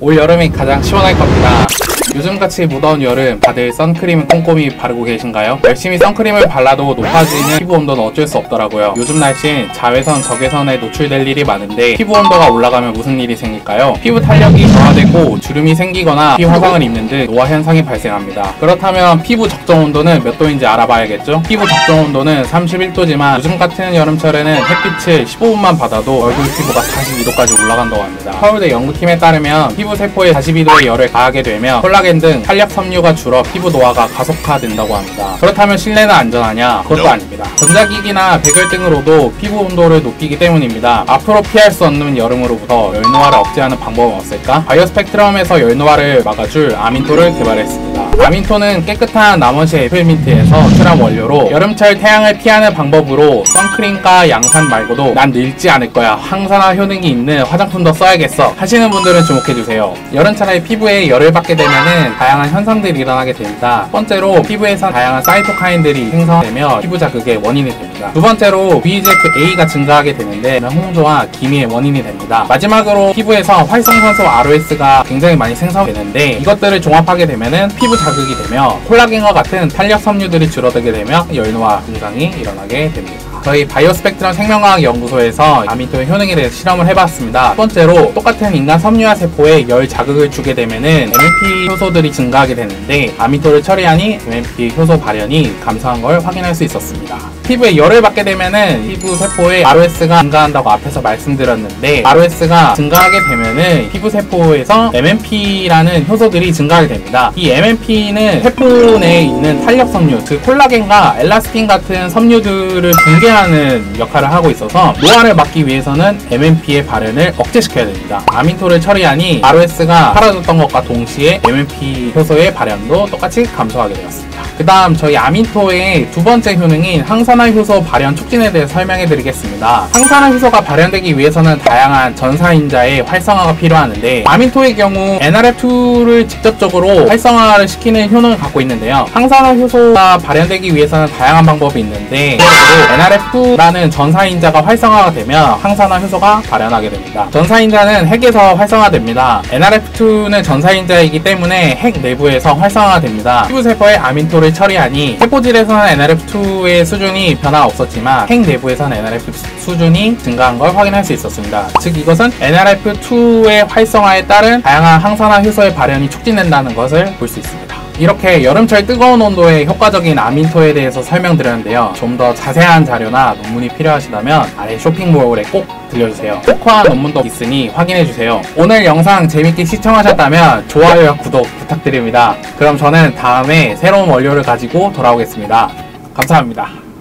올 여름이 가장 시원할 겁니다. 요즘같이 무더운 여름 다들 선크림을 꼼꼼히 바르고 계신가요? 열심히 선크림을 발라도 높아지는 피부 온도는 어쩔 수 없더라고요. 요즘 날씨는 자외선, 적외선에 노출될 일이 많은데 피부 온도가 올라가면 무슨 일이 생길까요? 피부 탄력이 저하되고 주름이 생기거나 피 화상을 입는 등 노화 현상이 발생합니다. 그렇다면 피부 적정 온도는 몇 도인지 알아봐야겠죠? 피부 적정 온도는 31도지만 요즘 같은 여름철에는 햇빛을 15분만 받아도 얼굴 피부가 42도까지 올라간다고 합니다. 서울대 연구팀에 따르면 피부 세포에 42도의 열을 가하게 되면 콜라겐 등 탄력 섬유가 줄어 피부 노화가 가속화된다고 합니다. 그렇다면 실내는 안전하냐? 그것도 아닙니다. 전자기기나 백열등으로도 피부 온도를 높이기 때문입니다. 앞으로 피할 수 없는 여름으로부터 열노화를 억제하는 방법은 없을까? 바이오 스펙트럼에서 열노화를 막아줄 아민토를 개발했습니다. 아민토는 깨끗한 나머지 애플민트에서 추출한 원료로 여름철 태양을 피하는 방법으로 선크림과 양산 말고도 난 늙지 않을 거야. 항산화 효능이 있는 화장품도 써야겠어. 하시는 분들은 주목해주세요. 여름철에 피부에 열을 받게 되면은 다양한 현상들이 일어나게 됩니다. 첫 번째로 피부에서 다양한 사이토카인들이 생성되며 피부 자극의 원인이 됩니다. 두 번째로 VEGF-A가 증가하게 되는데 홍조와 기미의 원인이 됩니다. 마지막으로 피부에서 활성산소 ROS가 굉장히 많이 생성되는데 이것들을 종합하게 되면은 피부 자극 이 되며 콜라겐과 같은 탄력 섬유들이 줄어들게 되며 열노화 증상이 일어나게 됩니다. 저희 바이오스펙트럼 생명과학 연구소에서 아미토의 효능에 대해서 실험을 해봤습니다. 첫 번째로 똑같은 인간 섬유화 세포에 열 자극을 주게 되면은 MMP 효소들이 증가하게 되는데 아미토를 처리하니 MMP 효소 발현이 감소한 걸 확인할 수 있었습니다. 피부에 열을 받게 되면은 피부 세포에 ROS가 증가한다고 앞에서 말씀드렸는데 ROS가 증가하게 되면은 피부 세포에서 MMP라는 효소들이 증가하게 됩니다. 이 MMP는 세포 내에 있는 탄력 섬유, 즉 콜라겐과 엘라스틴 같은 섬유들을 붕괴 하는 역할을 하고 있어서 노화를 막기 위해서는 MMP의 발현을 억제시켜야 됩니다. 아민토를 처리하니 ROS가 사라졌던 것과 동시에 MMP 효소의 발현도 똑같이 감소하게 되었습니다. 그 다음 저희 아민토의 두 번째 효능인 항산화 효소 발현 촉진에 대해 설명해 드리겠습니다. 항산화 효소가 발현되기 위해서는 다양한 전사인자의 활성화가 필요하는데 아민토의 경우 NRF2를 직접적으로 활성화를 시키는 효능을 갖고 있는데요. 항산화 효소가 발현되기 위해서는 다양한 방법이 있는데 NRF2라는 전사인자가 활성화가 되면 항산화 효소가 발현하게 됩니다. 전사인자는 핵에서 활성화됩니다. NRF2는 전사인자이기 때문에 핵 내부에서 활성화가 됩니다. 피부세포의 아민토를 처리하니 세포질에서는 NRF2의 수준이 변화 없었지만 핵 내부에서는 NRF 수준이 증가한 걸 확인할 수 있었습니다. 즉 이것은 NRF2의 활성화에 따른 다양한 항산화 효소의 발현이 촉진된다는 것을 볼 수 있습니다. 이렇게 여름철 뜨거운 온도에 효과적인 아민토에 대해서 설명드렸는데요. 좀 더 자세한 자료나 논문이 필요하시다면 아래 쇼핑몰에 꼭 들려주세요. 특화한 논문도 있으니 확인해주세요. 오늘 영상 재밌게 시청하셨다면 좋아요와 구독 부탁드립니다. 그럼 저는 다음에 새로운 원료를 가지고 돌아오겠습니다. 감사합니다.